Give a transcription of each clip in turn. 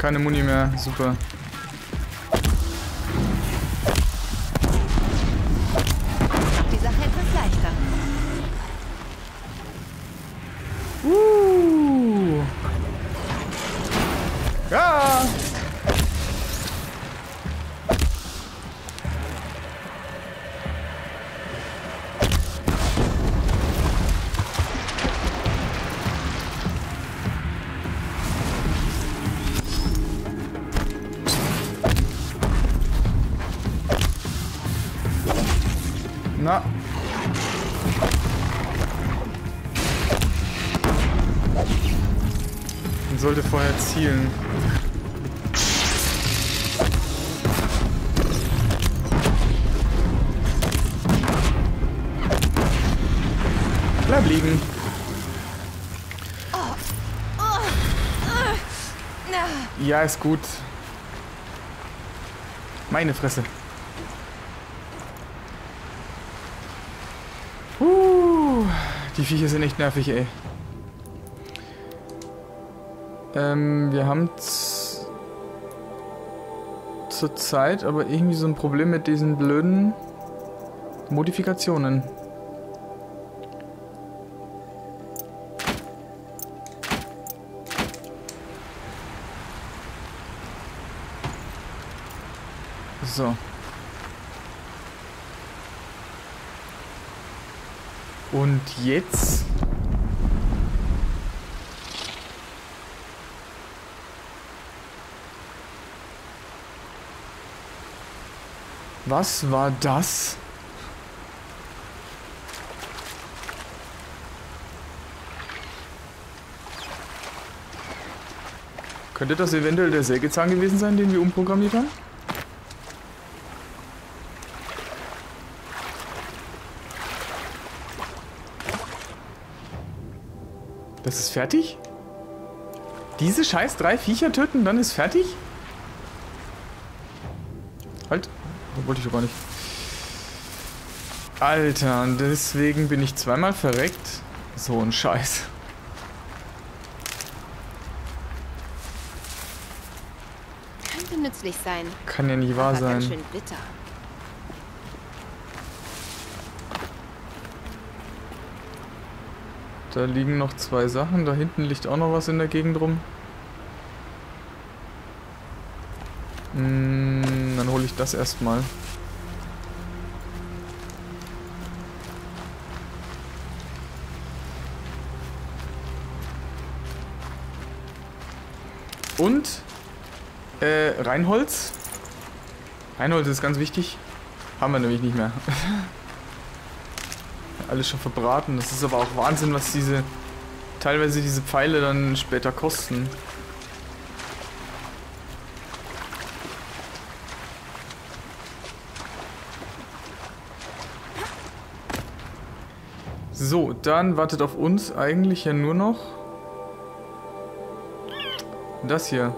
keine Muni mehr. Super. Bleib liegen. Ja, ist gut. Meine Fresse. Die Viecher sind echt nervig, ey. Ähm, wir haben zurzeit aber irgendwie so ein Problem mit diesen blöden Modifikationen. So. Und jetzt... Was war das? Könnte das eventuell der Sägezahn gewesen sein, den wir umprogrammiert haben? Das ist fertig? Diese scheiß drei Viecher töten, dann ist fertig? Halt. Da wollte ich doch gar nicht. Alter, und deswegen bin ich zweimal verreckt. So ein Scheiß. Könnte nützlich sein. Kann ja nicht wahr ganz sein. schön bitter. Da liegen noch zwei Sachen. Da hinten liegt auch noch was in der Gegend rum. Mm, dann hole ich das erstmal. Und äh, Reinholz. Reinholz ist ganz wichtig. Haben wir nämlich nicht mehr. Alles schon verbraten. Das ist aber auch Wahnsinn, was diese teilweise diese Pfeile dann später kosten. So, dann wartet auf uns eigentlich ja nur noch das hier.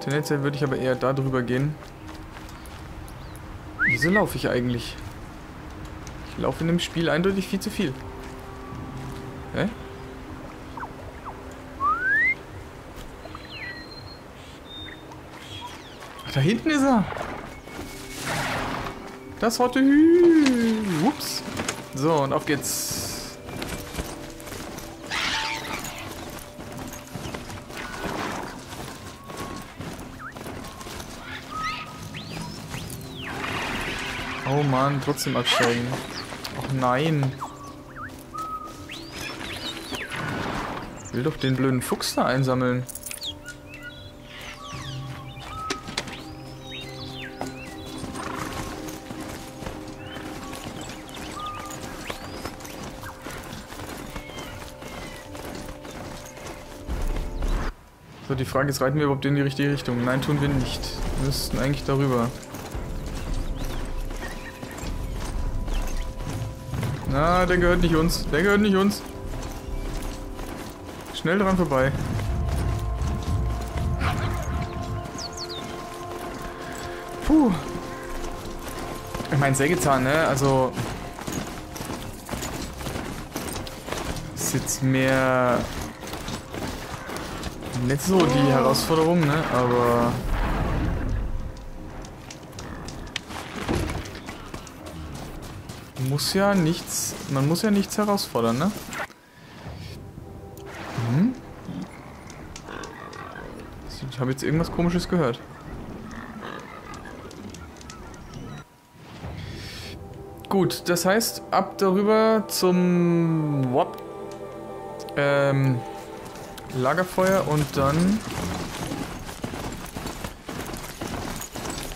Tendenziell würde ich aber eher da drüber gehen. Wieso laufe ich eigentlich? Ich laufe in dem Spiel eindeutig viel zu viel. Hä? Ach, da hinten ist er. Das Hotte Hü. Ups. So, und auf geht's. Oh Mann, trotzdem absteigen. Ach nein. Ich will doch den blöden Fuchs da einsammeln. So, die Frage ist, reiten wir überhaupt in die richtige Richtung? Nein, tun wir nicht. Wir müssten eigentlich darüber. Na, der gehört nicht uns. Der gehört nicht uns. Schnell dran vorbei. Puh. Ich meine, Sägezahn, ne? Also... Ist jetzt mehr... nicht so die Herausforderung, ne? Aber... Muss ja nichts... Man muss ja nichts herausfordern, ne? Hm? Ich habe jetzt irgendwas komisches gehört. Gut, das heißt, ab darüber zum... What? Ähm... Lagerfeuer und dann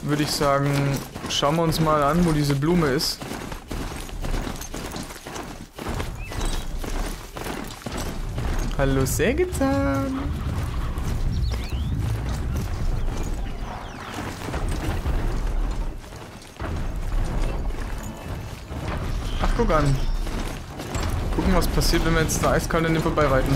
würde ich sagen, schauen wir uns mal an, wo diese Blume ist. Hallo Sägezahn. Ach, guck an. Gucken, was passiert, wenn wir jetzt da eiskalt an den vorbeireiten.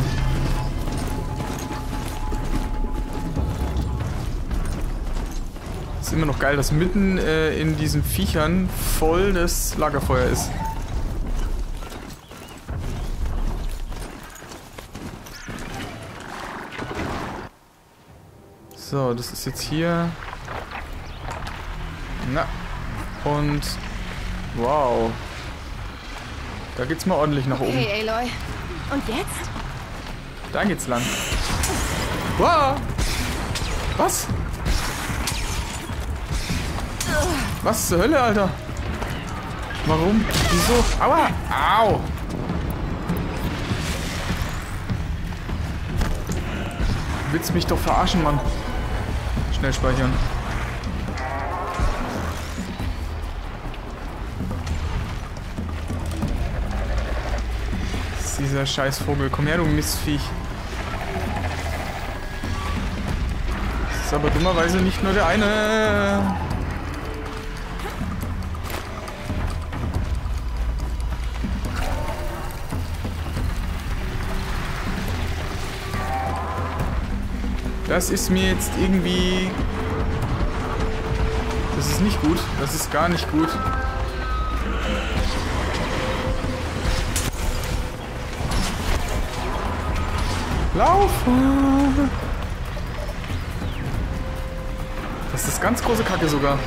ist immer noch geil, dass mitten äh, in diesen Viechern voll das Lagerfeuer ist. So, das ist jetzt hier. Na. Und. Wow. Da geht's mal ordentlich nach oben. Okay, Aloy. Und jetzt? Da geht's lang. Wow. Was? Was zur Hölle, Alter? Warum? Wieso? Aua! Au! Du willst mich doch verarschen, Mann. Schnell speichern. Ist dieser scheiß Vogel. Komm her, du Mistviech. Das ist aber dummerweise nicht nur der eine. Das ist mir jetzt irgendwie... Das ist nicht gut. Das ist gar nicht gut. Lauf! Das ist ganz große Kacke sogar.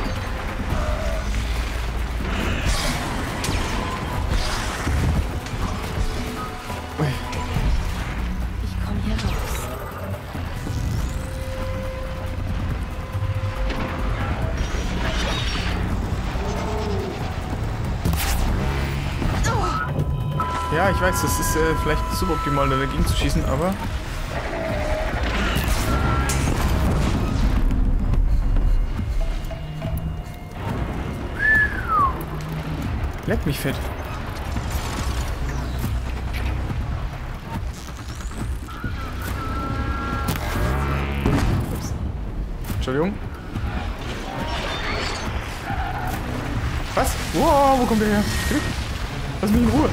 Weiß, das ist äh, vielleicht suboptimal, da dagegen zu schießen, aber... Leck mich fett. Ups. Entschuldigung. Was? Wow, wo kommt der her? Lass mich in Ruhe.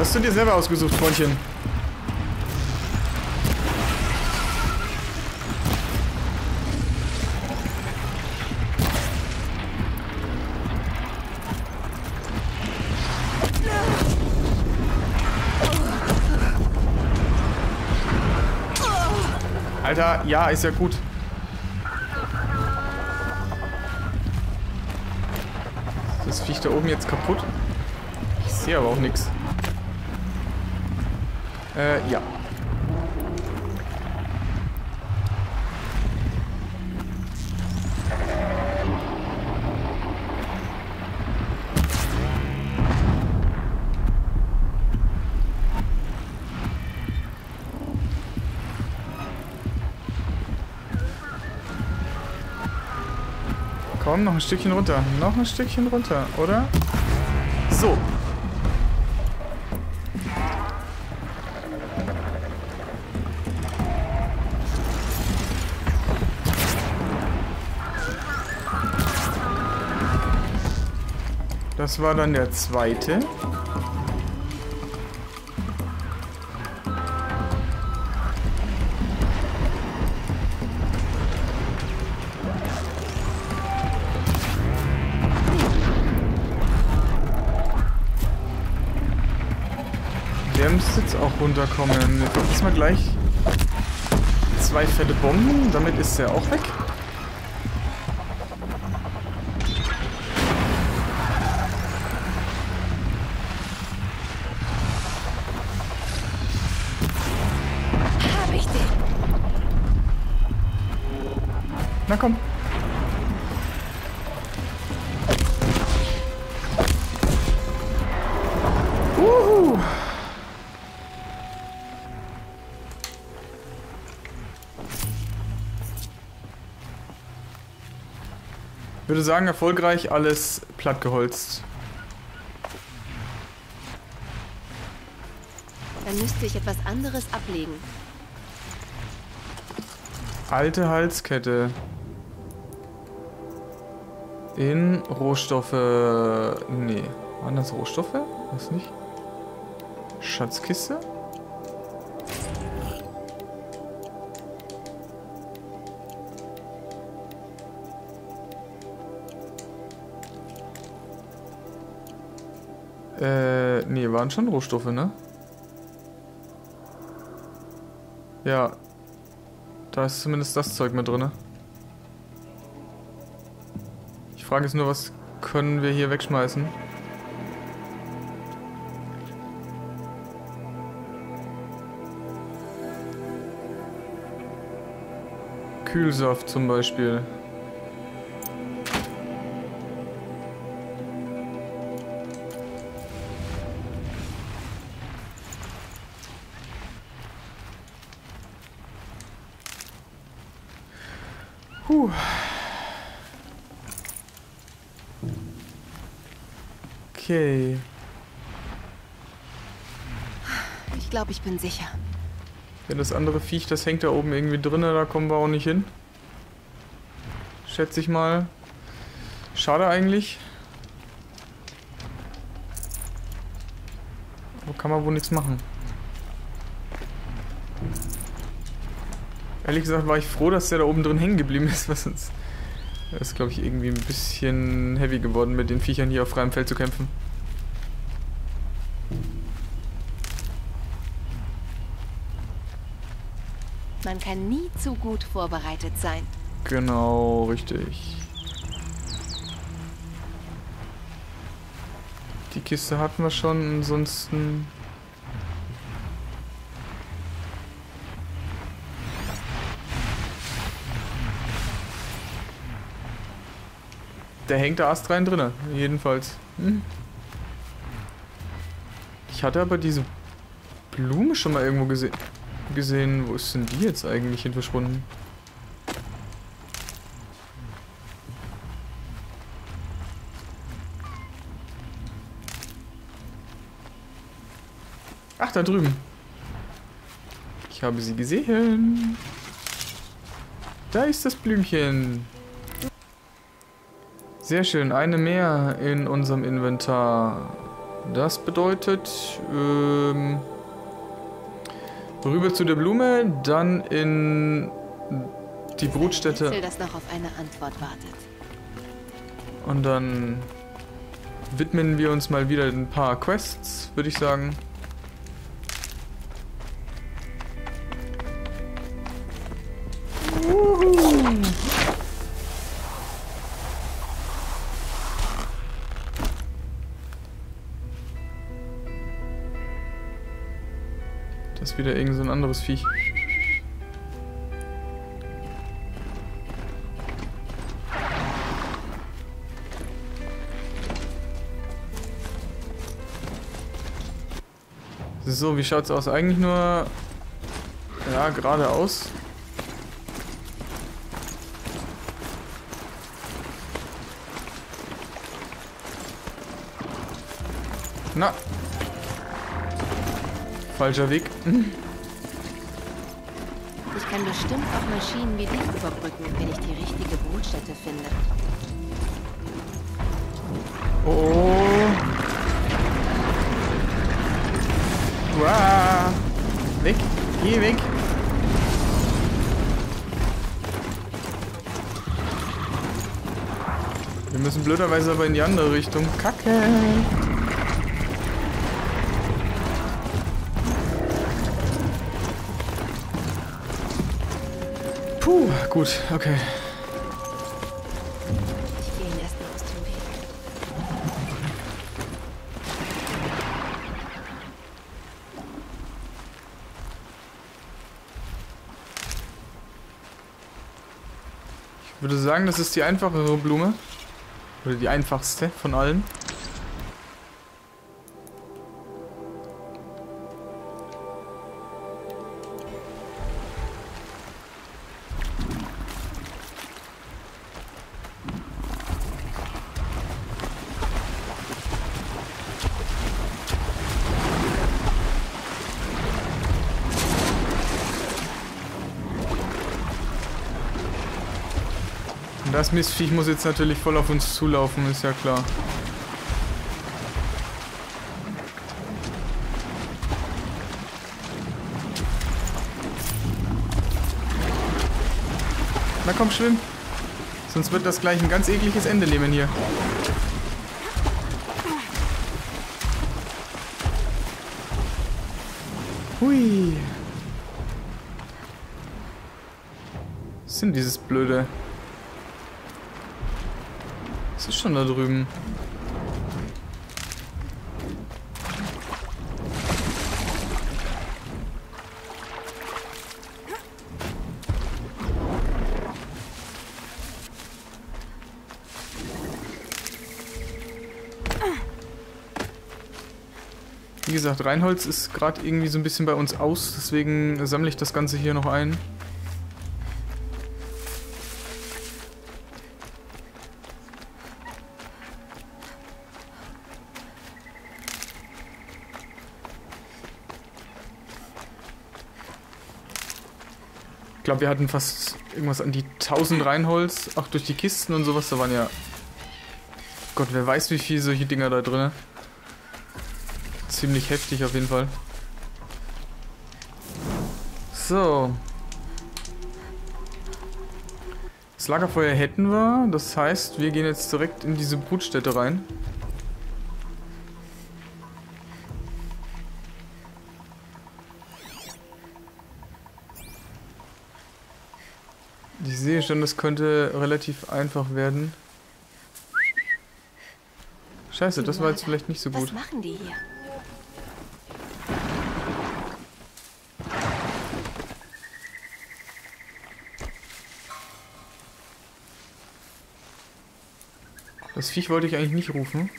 Hast du dir selber ausgesucht, Freundchen. Alter, ja, ist ja gut. Das Viech da oben jetzt kaputt? Ich sehe aber auch nichts. Äh, ja. Komm, noch ein Stückchen runter. Noch ein Stückchen runter, oder? So, Das war dann der zweite. Der müsste jetzt auch runterkommen. Jetzt mal gleich zwei fette Bomben. Damit ist er auch weg. Na komm. Uhu. Ich würde sagen, erfolgreich alles plattgeholzt. Dann müsste ich etwas anderes ablegen. Alte Halskette. In Rohstoffe. Nee. Waren das Rohstoffe? Was nicht? Schatzkiste? Äh, nee, waren schon Rohstoffe, ne? Ja. Da ist zumindest das Zeug mit drin. Frage jetzt nur, was können wir hier wegschmeißen? Kühlsaft zum Beispiel. Glaube, ich bin sicher. Ja, das andere Viech, das hängt da oben irgendwie drinne, da kommen wir auch nicht hin. Schätze ich mal. Schade eigentlich. Aber kann man wohl nichts machen. Ehrlich gesagt war ich froh, dass der da oben drin hängen geblieben ist, was sonst... Das ist, glaube ich, irgendwie ein bisschen heavy geworden, mit den Viechern hier auf freiem Feld zu kämpfen. Man kann nie zu gut vorbereitet sein. Genau, richtig. Die Kiste hatten wir schon, ansonsten... Der hängt da astrein drinne, jedenfalls. Hm. Ich hatte aber diese Blume schon mal irgendwo gese gesehen. Wo ist denn die jetzt eigentlich hin verschwunden? Ach, da drüben. Ich habe sie gesehen. Da ist das Blümchen. Sehr schön, eine mehr in unserem Inventar. Das bedeutet, ähm, rüber zu der Blume, dann in die Brutstätte Ich will, dass noch auf eine Antwort wartet. und dann widmen wir uns mal wieder ein paar Quests, würde ich sagen. Das ist wieder irgend so ein anderes Viech. So, wie schaut's aus? Eigentlich nur ja, geradeaus. Na. Falscher Weg. Ich kann bestimmt auch Maschinen wie dich überbrücken, wenn ich die richtige Brutstätte finde. Oh. Uah. Weg. Geh weg. Wir müssen blöderweise aber in die andere Richtung. Kacke. Puh, gut, okay. Ich gehe ihn erstmal aus dem Weg. Ich würde sagen, das ist die einfachere Blume. Oder die einfachste von allen. Und das Mistviech muss jetzt natürlich voll auf uns zulaufen, ist ja klar. Na komm, schwimm. Sonst wird das gleich ein ganz ekliges Ende nehmen hier. Hui. Was denn dieses blöde? Ist schon da drüben? Wie gesagt, Reinholz ist gerade irgendwie so ein bisschen bei uns aus, deswegen sammle ich das Ganze hier noch ein. Glaube, wir hatten fast irgendwas an die 1000 Reinholz, auch durch die Kisten und sowas. Da waren ja. Gott, wer weiß, wie viel solche Dinger da drin. Ziemlich heftig auf jeden Fall. So. Das Lagerfeuer hätten wir. Das heißt, wir gehen jetzt direkt in diese Brutstätte rein. Schon, das könnte relativ einfach werden. Scheiße, das war jetzt vielleicht nicht so gut. Was machen die hier? Das Viech wollte ich eigentlich nicht rufen.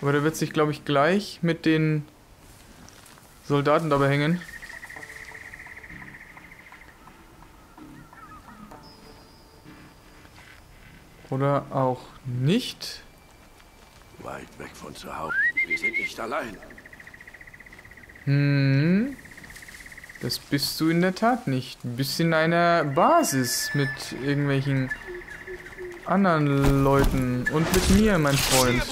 Aber der wird sich, glaube ich, gleich mit den Soldaten dabei hängen. Oder auch nicht. Weit weg von zu Hause. Wir sind nicht allein. Hm. Das bist du in der Tat nicht. Du bist in einer Basis mit irgendwelchen anderen Leuten. Und mit mir, mein Freund.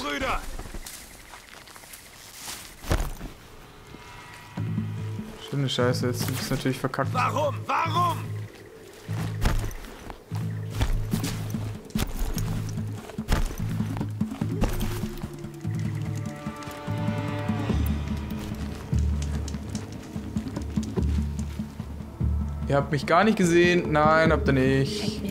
Schöne Scheiße, jetzt ist natürlich verkackt. Warum? Warum? Ihr habt mich gar nicht gesehen. Nein, habt ihr nicht.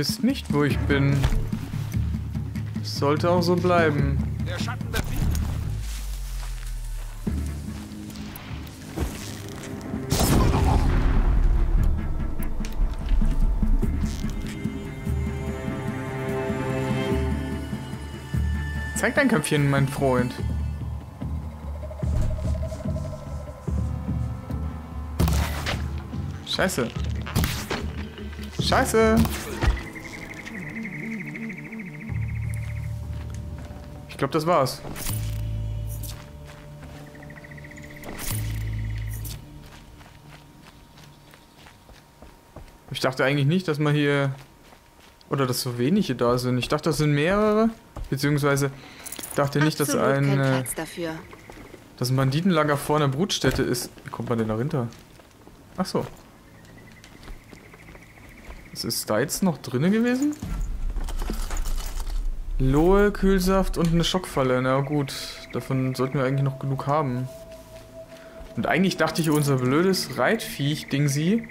Wisst nicht, wo ich bin. Es sollte auch so bleiben. Der Schatten der Zeig dein Köpfchen, mein Freund. Scheiße. Scheiße. glaube, das war's. Ich dachte eigentlich nicht, dass man hier... Oder dass so wenige da sind. Ich dachte, das sind mehrere. Beziehungsweise dachte nicht, Absolut dass ein... Äh, dass ein Banditenlager vor einer Brutstätte ist. Wie kommt man denn da runter? Ach so. Ist jetzt noch drinnen gewesen? Lohe, Kühlsaft und eine Schockfalle. Na gut, davon sollten wir eigentlich noch genug haben. Und eigentlich dachte ich, unser blödes Reitviech-Ding sie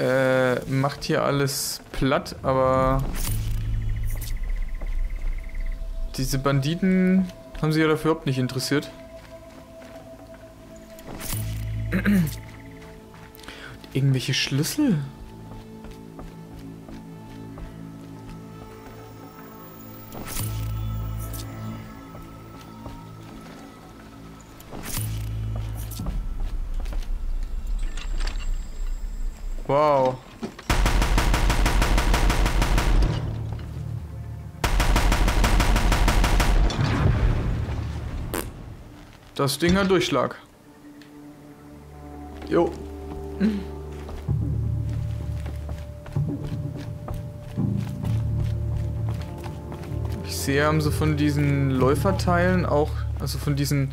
äh, macht hier alles platt, aber diese Banditen haben sich ja dafür überhaupt nicht interessiert. Irgendwelche Schlüssel? Wow. Das Ding hat Durchschlag. Jo. Ich sehe, haben sie von diesen Läuferteilen auch, also von diesen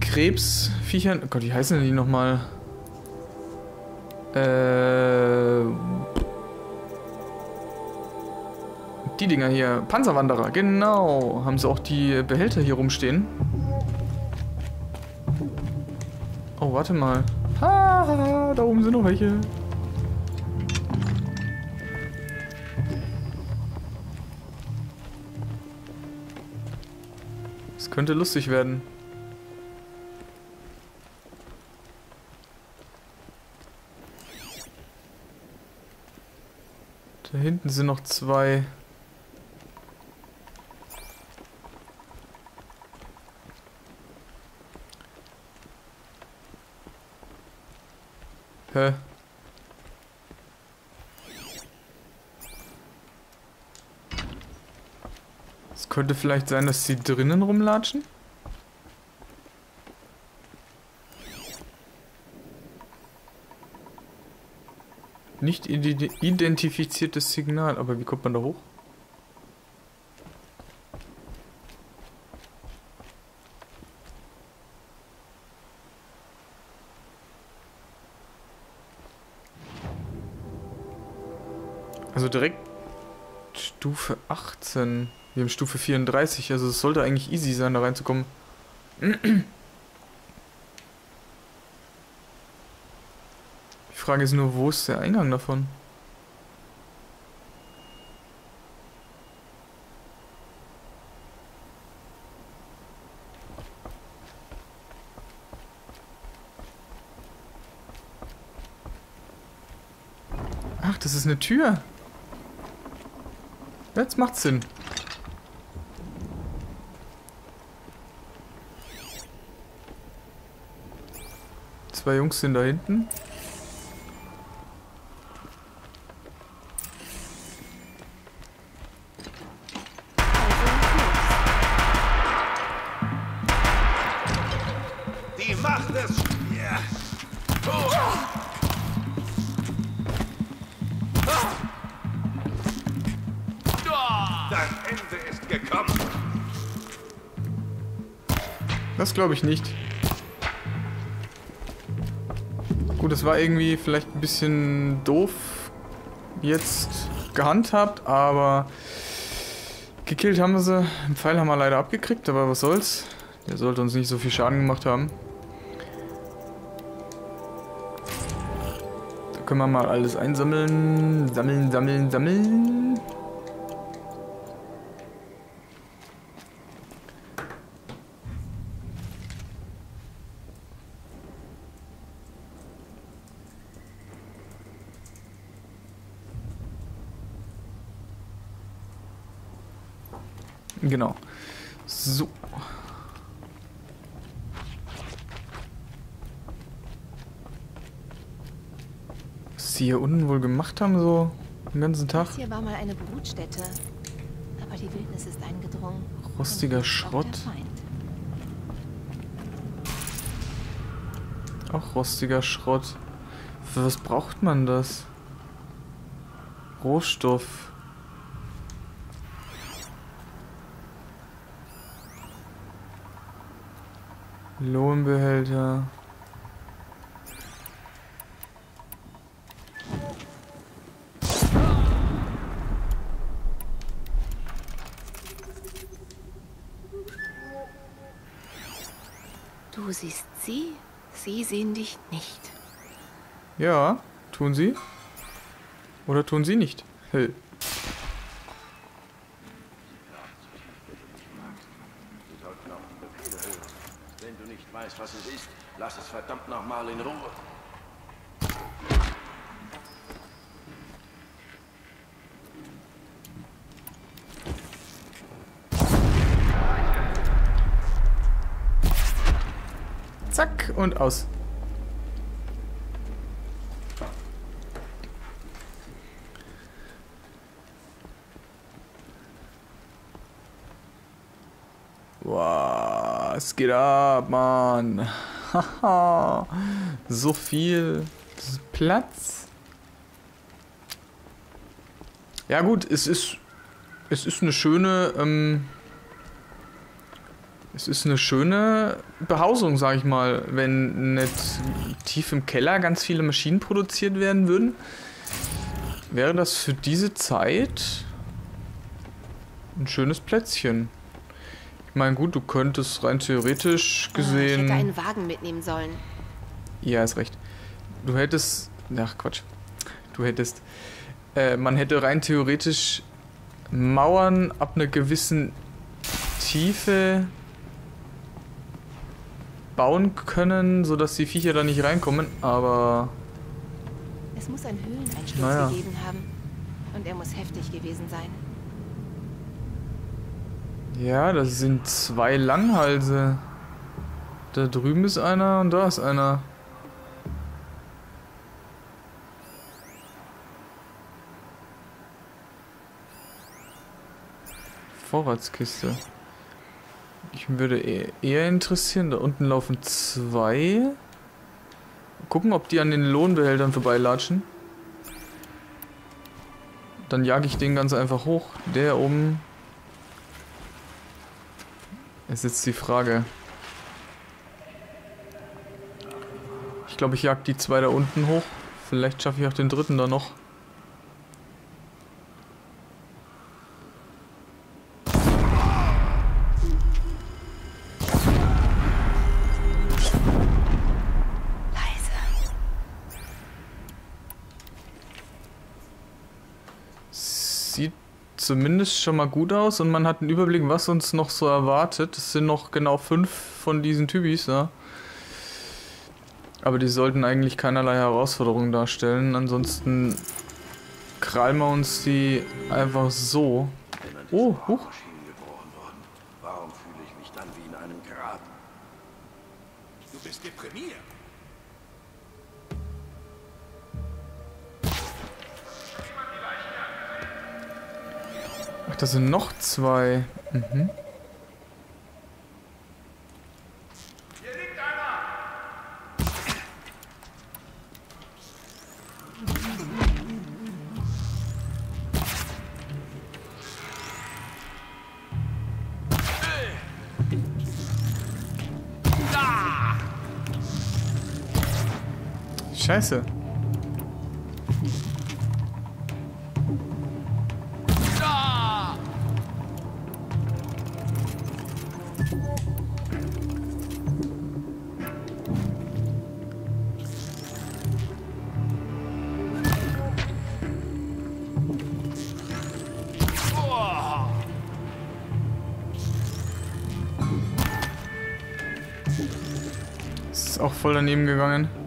Krebsviechern, oh Gott, wie heißen denn die nochmal? Äh, die Dinger hier, Panzerwanderer, genau. Haben sie auch die Behälter hier rumstehen? Oh, warte mal. Ha, ha, ha, da oben sind noch welche. Es könnte lustig werden. Da hinten sind noch zwei. Hä? Es könnte vielleicht sein, dass sie drinnen rumlatschen? Nicht ide- identifiziertes Signal, aber wie kommt man da hoch? Also direkt Stufe 18. Wir haben Stufe 34, also es sollte eigentlich easy sein, da reinzukommen. Frage ist nur, wo ist der Eingang davon? Ach, das ist eine Tür. Jetzt macht's Sinn. Zwei Jungs sind da hinten. Glaube ich nicht. Gut, das war irgendwie vielleicht ein bisschen doof jetzt gehandhabt, aber gekillt haben wir sie. Den Pfeil haben wir leider abgekriegt, aber was soll's. Der sollte uns nicht so viel Schaden gemacht haben. Da können wir mal alles einsammeln. Sammeln, sammeln, sammeln. Genau. So. Was sie hier unten wohl gemacht haben, so den ganzen Tag. Das hier war mal eine Brutstätte. Aber die Wildnis ist eingedrungen. Rostiger Schrott. Auch rostiger Schrott. Für was braucht man das? Rohstoff. Lohnbehälter. Du siehst sie, sie sehen dich nicht. Ja, tun sie. Oder tun sie nicht. Hey. Du sollten auch die Befehle hören. Wenn du nicht weißt, was es ist, lass es verdammt nochmal in Ruhe. Zack und aus. Wow, es geht ab, Mann. Haha. so viel Platz. Ja gut, es ist es ist eine schöne ähm, es ist eine schöne Behausung, sag ich mal, wenn nicht tief im Keller ganz viele Maschinen produziert werden würden. Wäre das für diese Zeit ein schönes Plätzchen. Ich meine, gut, du könntest rein theoretisch Ah, Ich hätte gesehen. einen Wagen mitnehmen sollen. Ja, ist recht. Du hättest. Ach, Quatsch. Du hättest. Äh, man hätte rein theoretisch Mauern ab einer gewissen Tiefe bauen können, sodass die Viecher da nicht reinkommen, aber. Es muss einen Höhleneinsturz Naja. gegeben haben. Und er muss heftig gewesen sein. Ja, das sind zwei Langhalse. Da drüben ist einer und da ist einer. Vorratskiste. Ich würde e- eher interessieren, da unten laufen zwei. Gucken, ob die an den Lohnbehältern vorbeilatschen. Dann jage ich den ganz einfach hoch. Der oben ist jetzt die Frage. Ich glaube, ich jag die zwei da unten hoch. Vielleicht schaffe ich auch den dritten da noch. Sieht zumindest schon mal gut aus und man hat einen Überblick, was uns noch so erwartet. Es sind noch genau fünf von diesen Typis da. Aber die sollten eigentlich keinerlei Herausforderungen darstellen. Ansonsten krallen wir uns die einfach so. Oh, huch. Ach, da sind noch zwei. Mhm. Scheiße. Voll daneben gegangen.